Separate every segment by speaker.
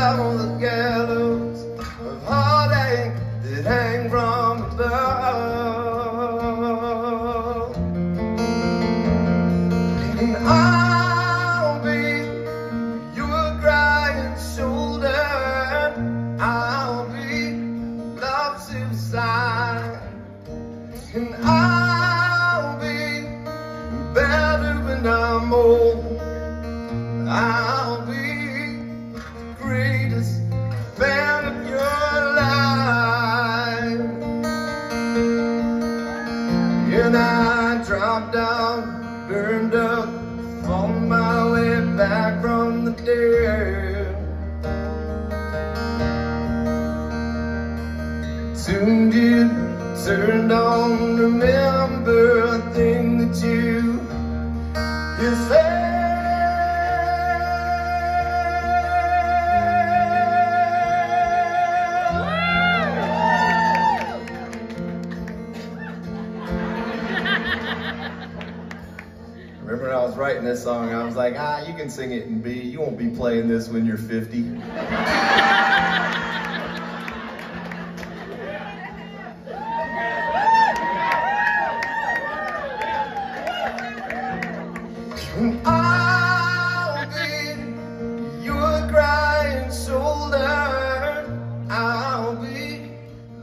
Speaker 1: down the gallows of heartache that hang from above. And I'll be your crying shoulder. I'll be love suicide. And I'll be better when I'm old. Dropped down, burned up, on my way back from the dead. Soon did turned on, remember When I was writing this song, I was like, ah, you can sing it in B. You won't be playing this when you're 50. I'll be your crying shoulder. I'll be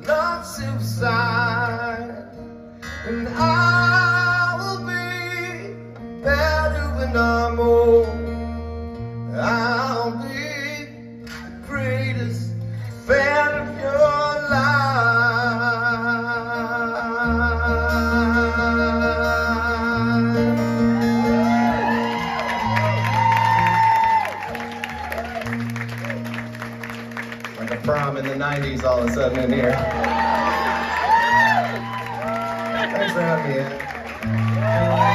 Speaker 1: love suicide. And I I'll be the greatest fan of your life. Like a prom in the 90s all of a sudden in here. Thanks for having me.